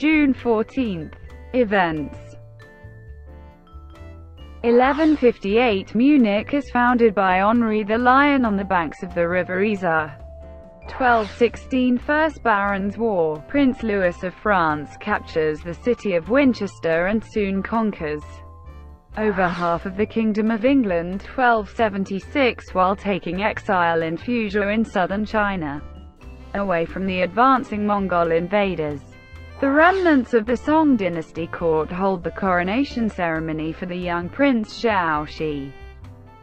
June 14. Events 1158 Munich is founded by Henry the Lion on the banks of the river Isar. 1216 First Barons' War Prince Louis of France captures the city of Winchester and soon conquers over half of the Kingdom of England 1276 while taking exile in Fuzhou in southern China, away from the advancing Mongol invaders. The remnants of the Song dynasty court hold the coronation ceremony for the young Prince Xiaoxi,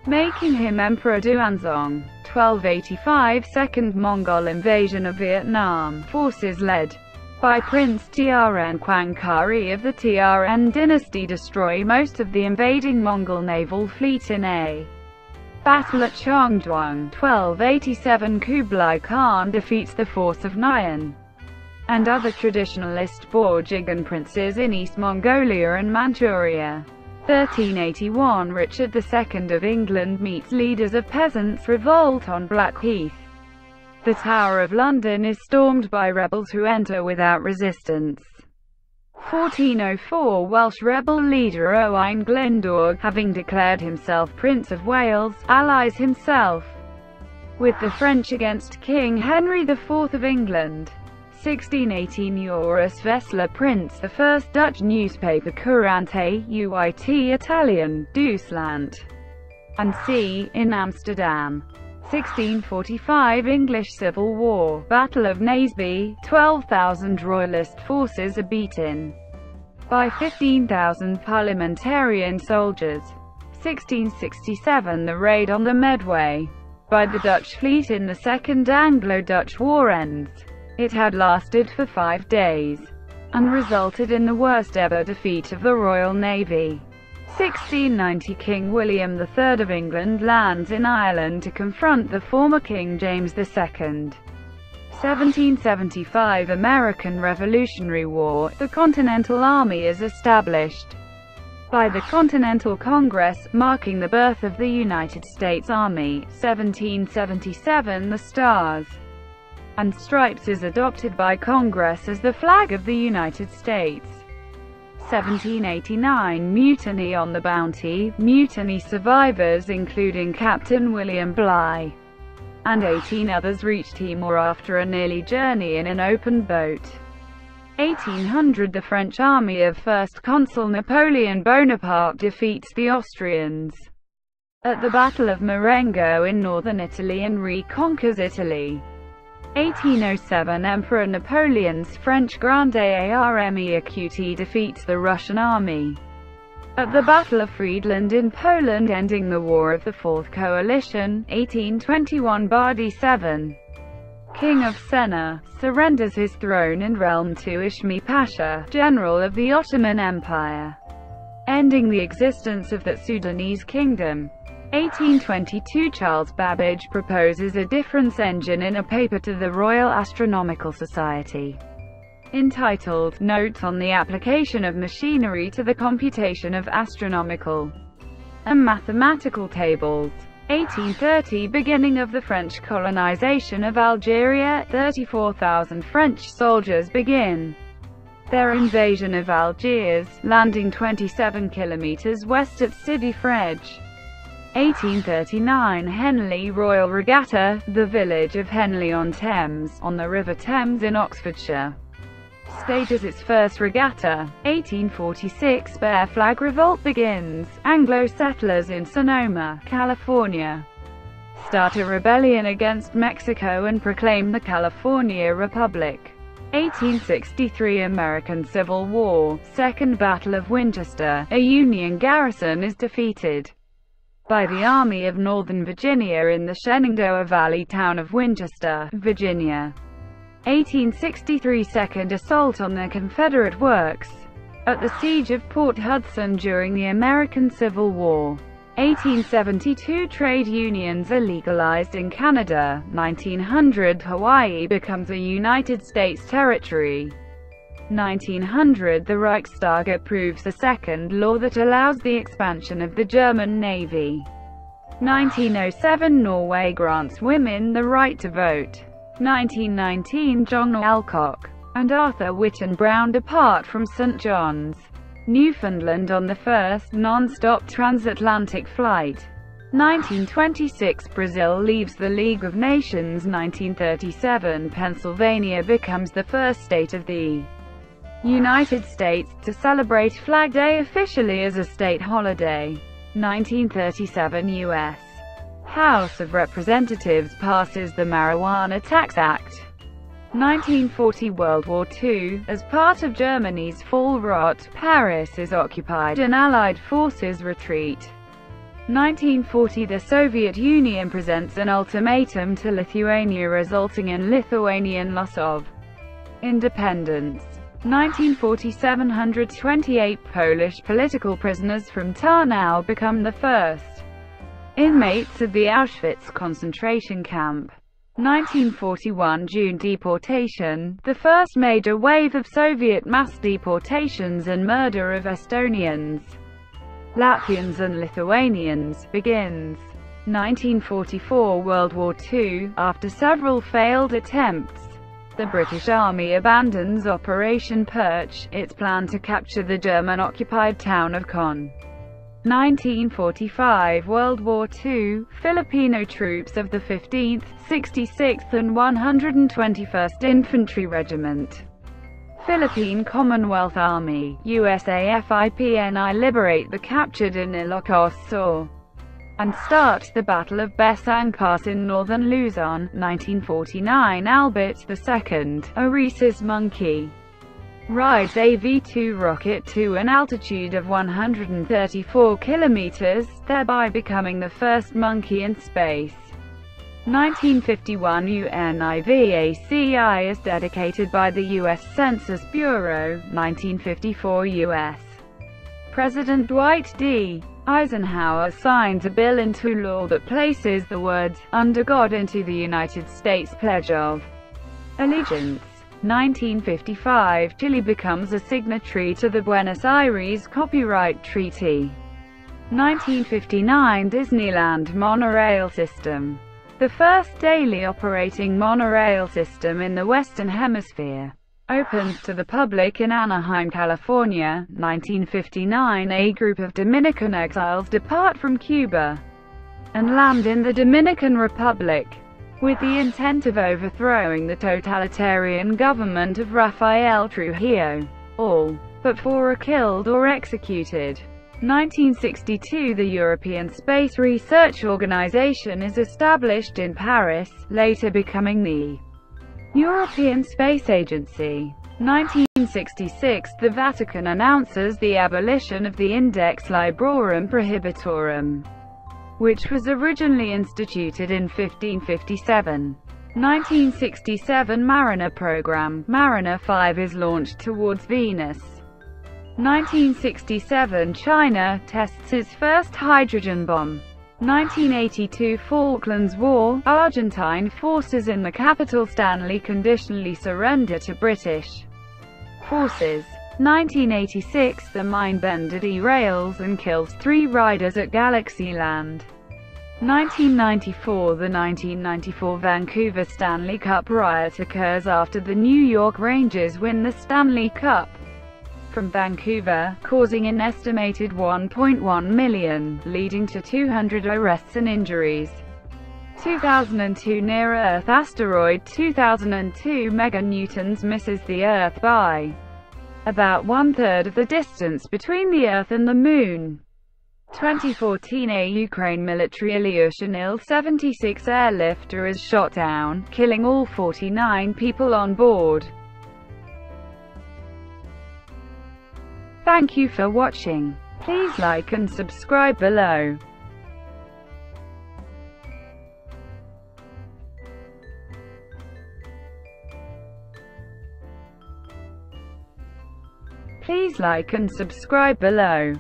making him Emperor Duanzong. 1285 Second Mongol invasion of Vietnam, forces led by Prince Trn Quang Kari of the Trn dynasty destroy most of the invading Mongol naval fleet in a battle at Chongduang. 1287 Kublai Khan defeats the force of Nayan and other traditionalist Borjigin princes in East Mongolia and Manchuria. 1381 Richard II of England meets leaders of peasants' revolt on Blackheath. The Tower of London is stormed by rebels who enter without resistance. 1404 Welsh rebel leader Owain Glyndwr, having declared himself Prince of Wales, allies himself with the French against King Henry IV of England. 1618 Joris Veseler prints the first Dutch newspaper Courante, UIT Italian, Duitsland, and C. in Amsterdam. 1645 English Civil War, Battle of Naseby, 12,000 royalist forces are beaten by 15,000 parliamentarian soldiers. 1667 The raid on the Medway by the Dutch fleet in the Second Anglo-Dutch War ends. It had lasted for five days, and resulted in the worst ever defeat of the Royal Navy. 1690 King William III of England lands in Ireland to confront the former King James II. 1775 American Revolutionary War, the Continental Army is established by the Continental Congress, marking the birth of the United States Army. 1777 The Stars and Stripes is adopted by Congress as the flag of the United States. 1789 Mutiny on the Bounty, mutiny survivors including Captain William Bligh and 18 others reach Timor after a nearly journey in an open boat. 1800 The French army of First Consul Napoleon Bonaparte defeats the Austrians at the Battle of Marengo in northern Italy and reconquers Italy. 1807 Emperor Napoleon's French Grande Armée Écoutée defeats the Russian army. At the Battle of Friedland in Poland ending the War of the Fourth Coalition, 1821 Badi VII, King of Sennar, surrenders his throne and realm to Ismail Pasha, general of the Ottoman Empire, ending the existence of that Sudanese kingdom. 1822 Charles Babbage proposes a difference engine in a paper to the Royal Astronomical Society entitled Notes on the Application of Machinery to the Computation of Astronomical and Mathematical Tables. 1830 Beginning of the French colonization of Algeria, 34,000 French soldiers begin their invasion of Algiers, landing 27 kilometers west at Sidi Fredj. 1839 Henley Royal Regatta, the village of Henley-on-Thames, on the River Thames in Oxfordshire, stages its first regatta. 1846 Bear Flag Revolt begins. Anglo settlers in Sonoma, California, start a rebellion against Mexico and proclaim the California Republic. 1863 American Civil War, Second Battle of Winchester, a Union garrison is defeated by the Army of Northern Virginia in the Shenandoah Valley town of Winchester, Virginia. 1863 Second assault on the Confederate works at the Siege of Port Hudson during the American Civil War. 1872 Trade unions are legalized in Canada. 1900 Hawaii becomes a United States territory. 1900 The Reichstag approves the second law that allows the expansion of the German Navy. 1907 Norway grants women the right to vote. 1919 John Alcock, and Arthur Whitten Brown depart from St. John's, Newfoundland on the first non-stop transatlantic flight. 1926 Brazil leaves the League of Nations 1937 Pennsylvania becomes the first state of the United States to celebrate Flag Day officially as a state holiday. 1937 U.S. House of Representatives passes the Marijuana Tax Act. 1940 World War II, as part of Germany's fall rot, Paris is occupied and Allied forces retreat. 1940 The Soviet Union presents an ultimatum to Lithuania resulting in Lithuanian loss of independence. 1940 728 Polish political prisoners from Tarnow become the first inmates of the Auschwitz concentration camp. 1941 June deportation, the first major wave of Soviet mass deportations and murder of Estonians. Latvians and Lithuanians, begins. 1944 World War II, after several failed attempts, the British Army abandons Operation Perch, its plan to capture the German-occupied town of Caen. 1945 World War II, Filipino troops of the 15th, 66th and 121st Infantry Regiment Philippine Commonwealth Army, USAFIP-NL liberate the captured in Ilocos and start the Battle of Besang Pass in northern Luzon, 1949 Albert II, a rhesus monkey, rides a V-2 rocket to an altitude of 134 kilometers, thereby becoming the first monkey in space. 1951 UNIVACI is dedicated by the U.S. Census Bureau, 1954 U.S. President Dwight D. Eisenhower signs a bill into law that places the words, under God into the United States Pledge of Allegiance. 1955 Chile becomes a signatory to the Buenos Aires Copyright Treaty. 1959 Disneyland monorail system the first daily operating monorail system in the Western Hemisphere, opens to the public in Anaheim, California, 1959 A group of Dominican exiles depart from Cuba and land in the Dominican Republic with the intent of overthrowing the totalitarian government of Rafael Trujillo. All but four are killed or executed. 1962 The European Space Research Organization is established in Paris, later becoming the European Space Agency. 1966 The Vatican announces the abolition of the Index Librorum Prohibitorum, which was originally instituted in 1557. 1967 Mariner program, Mariner 5 is launched towards Venus. 1967 China tests its first hydrogen bomb. 1982 Falklands War, Argentine forces in the capital Stanley conditionally surrender to British forces. 1986 The Mindbender derails and kills three riders at Galaxyland. 1994 The 1994 Vancouver Stanley Cup riot occurs after the New York Rangers win the Stanley Cup from Vancouver, causing an estimated 1.1 million, leading to 200 arrests and injuries. 2002 Near-Earth asteroid 2002 meganewtons misses the Earth by about one-third of the distance between the Earth and the Moon. 2014 A Ukraine military Ilyushin Il-76 airlifter is shot down, killing all 49 people on board. Thank you for watching. Please like and subscribe below. Please like and subscribe below.